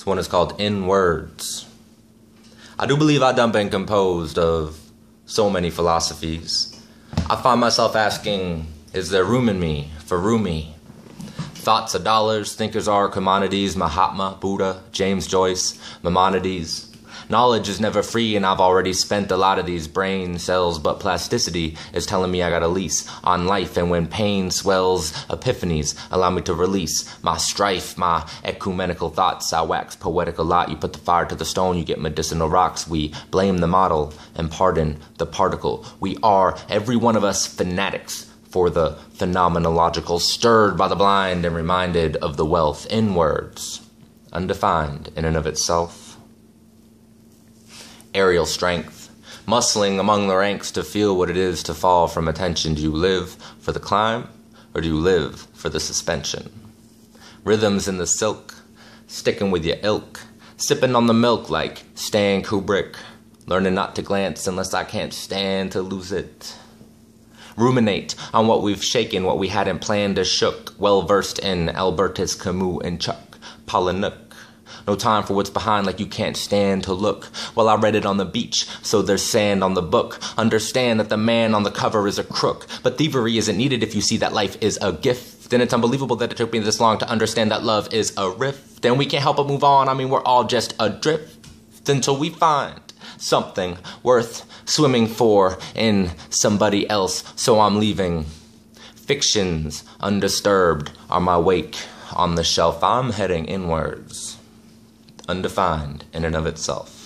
This one is called In Words. I do believe I've done been composed of so many philosophies. I find myself asking, is there room in me for Rumi? Thoughts are dollars, thinkers are commodities, Mahatma, Buddha, James Joyce, Maimonides. Knowledge is never free, and I've already spent a lot of these brain cells, but plasticity is telling me I got a lease on life. And when pain swells, epiphanies allow me to release my strife, my ecumenical thoughts. I wax poetic a lot. You put the fire to the stone, you get medicinal rocks. We blame the model and pardon the particle. We are, every one of us, fanatics for the phenomenological, stirred by the blind and reminded of the wealth in words, undefined in and of itself aerial strength, muscling among the ranks to feel what it is to fall from attention. Do you live for the climb or do you live for the suspension? Rhythms in the silk, sticking with your ilk, sipping on the milk like Stan Kubrick, learning not to glance unless I can't stand to lose it. Ruminate on what we've shaken, what we hadn't planned or shook, well versed in Albertus Camus and Chuck Palahniuk no time for what's behind, like you can't stand to look. Well, I read it on the beach, so there's sand on the book. Understand that the man on the cover is a crook, but thievery isn't needed if you see that life is a gift. Then it's unbelievable that it took me this long to understand that love is a rift. Then we can't help but move on. I mean, we're all just adrift until we find something worth swimming for in somebody else. So I'm leaving. Fictions undisturbed are my wake on the shelf. I'm heading inwards undefined in and of itself.